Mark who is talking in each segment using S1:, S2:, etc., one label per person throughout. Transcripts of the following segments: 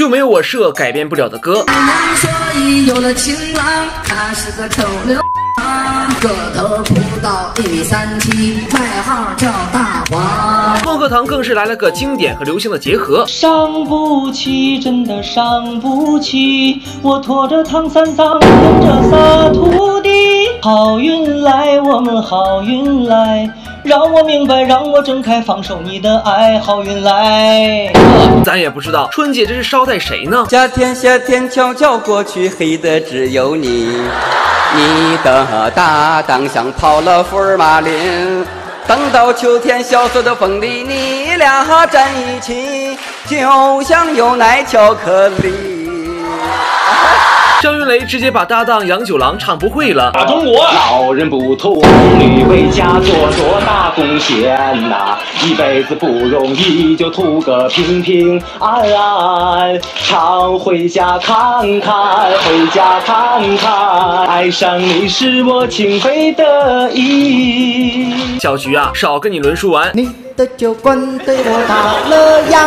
S1: 就没有我社改变不了的歌。
S2: 所以有了情郎，他是个臭流氓，个头不到一米三七，外号叫大黄。
S1: 孟鹤堂更是来了个经典和流行的结合。
S3: 伤不起，真的伤不起，我拖着唐三藏，跟着仨徒弟，好运来，我们好运来，让我明白，让我睁开，放手你的爱，好运来。
S1: 咱也不知道春节这是捎带谁呢？
S4: 夏天，夏天悄悄过去，黑的只有你。你的搭档像跑了福尔马林，等到秋天萧瑟的风里，你俩站一起，就像牛奶巧克力。
S1: 张云雷直接把搭档杨九郎唱不会了。
S3: 打中国，老人不图女为家做多大贡献呐、一辈子不容易，就图个平平安安。常回家看看，回家看看，爱上你是我情非得已。
S1: 小徐啊，少跟你论述完。
S5: 你的酒馆对我打了烊，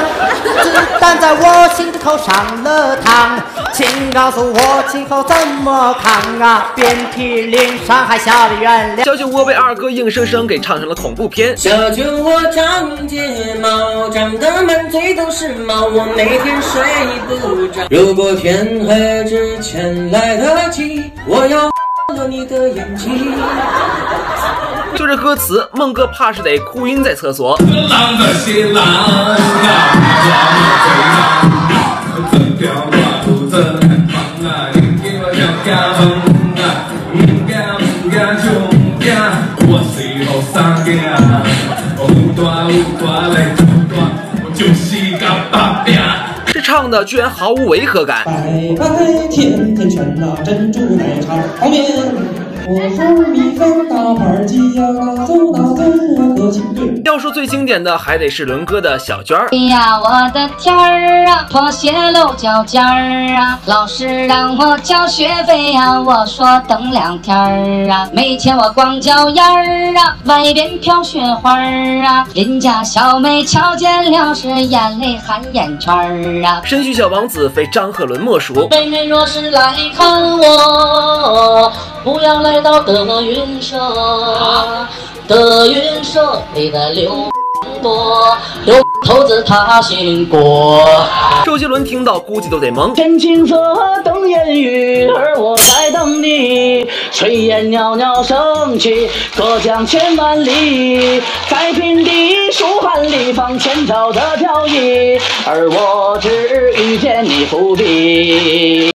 S5: 子弹在我心头上了膛，请告诉我今后怎么扛啊？遍体鳞伤还下了原谅。
S1: 小酒窝被二哥硬生生给唱成了恐怖片。
S6: 小酒窝长睫毛，长得满嘴都是毛，我每天睡不着。如果天黑之前来得及，我要了你的眼睛。
S1: 就这歌词，梦哥怕是得哭晕在厕所。这唱的居然毫无违和感。
S3: 白白甜甜圈呐、珍珠奶茶泡面，我和蜜蜂打盘鸡呀，拿走拿走我的。
S1: 要说最经典的，还得是伦哥的小娟儿。
S7: 哎呀，我的天儿啊，拖鞋露脚尖儿啊，老师让我交学费呀、我说等两天儿啊，没钱我光脚丫儿啊，外边飘雪花儿啊，邻家小妹瞧见了是眼泪含眼圈儿啊。
S1: 神曲小王子非张鹤伦莫属。
S7: 妹妹若是来看我，不要来到德云社，德云社里的刘多，刘头子他姓郭。
S1: 周杰伦听到估计都得懵。
S3: 天青色等烟雨，而我在等你。炊烟袅袅升起，隔江千万里，在平地书汉里放千朝的飘逸，而我只遇见你不必。